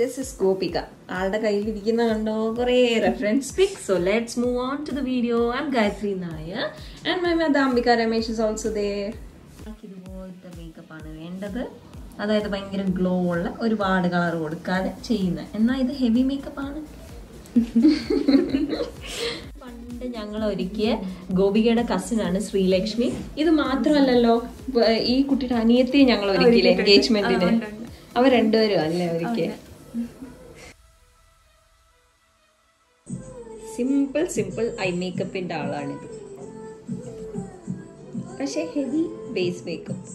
This is Gopika. ആളുടെ കയ്യിൽ ഇരിക്കുന്ന കണ്ടോ? കുറേ reference pic so let's move on to the video I'm Gayathri Nair and my mother Ambika Ramesh is also there ഇതുപോലത്തെ makeup ആണ് വേണ്ടത്. അതായത് ഭയങ്കര ഗ്ലോ ഉള്ള ഒരുപാട് കളർ കൊടുക്കാതെ ചെയ്യുന്ന എന്നാൽ ഇത് ഹെവി മേക്കപ്പ് ആണ്? പണ്ട് ഞങ്ങൾ ഒരുക്കിയ ഗോപികയുടെ കസിനാണ് ശ്രീലക്ഷ്മി. ഇത് മാത്രമല്ലല്ലോ ഈ കുട്ടിയുടെ അനിയത്തെ ഞങ്ങൾ ഒരുക്കിയില്ല എൻഗേജ്മെന്റിന് അവർ രണ്ടുപേരും അല്ലേ ഒരുക്കിയ? സിമ്പിൾ സിമ്പിൾ ഐ മേക്കപ്പിന്റെ ആളാണിത്. പക്ഷെ ഹെവി ബേസ് മേക്കപ്പ്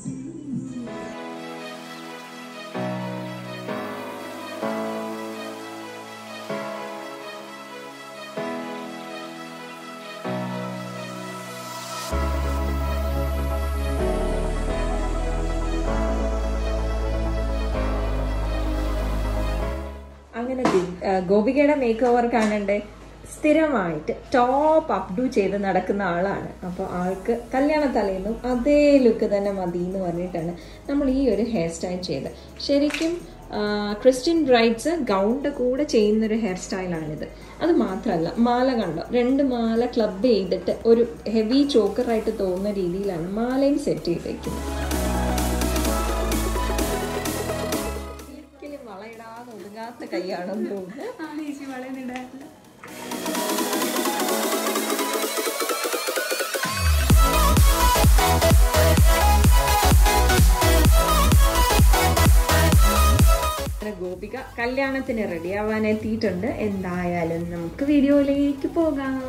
ദി- ഗോപികയുടെ മേക്ക് ഓവർ കാണണ്ടേ? സ്ഥിരമായിട്ട് ടോപ്പ് അപ്ഡു ചെയ്ത് നടക്കുന്ന ആളാണ്. അപ്പോൾ ആൾക്ക് കല്യാണ തലേന്നും അതേ ലുക്ക് തന്നെ മതി എന്ന് പറഞ്ഞിട്ടാണ് നമ്മൾ ഈ ഒരു ഹെയർ സ്റ്റൈൽ ചെയ്തത്. ശരിക്കും ക്രിസ്ത്യൻ ബ്രൈഡ്സ് ഗൗണിന്റെ കൂടെ ചെയ്യുന്നൊരു ഹെയർ സ്റ്റൈലാണിത് അത് മാത്രമല്ല മാല കണ്ടോ? രണ്ട് മാല ക്ലബ് ചെയ്തിട്ട് ഒരു ഹെവി ചോക്കറായിട്ട് തോന്നുന്ന രീതിയിലാണ് മാലയും സെറ്റ് ചെയ്തേക്കുന്നത്. ഒതുങ്ങാത്ത കൈയാണെന്ന് തോന്നുന്നു. ആണ് ചേച്ചി വളയുന്നുണ്ടായിരുന്നു അങ്ങനെ ഗോപിക കല്യാണത്തിന് റെഡി ആവാൻ എത്തിയിട്ടുണ്ട്. എന്തായാലും നമുക്ക് വീഡിയോയിലേക്ക് പോകാം.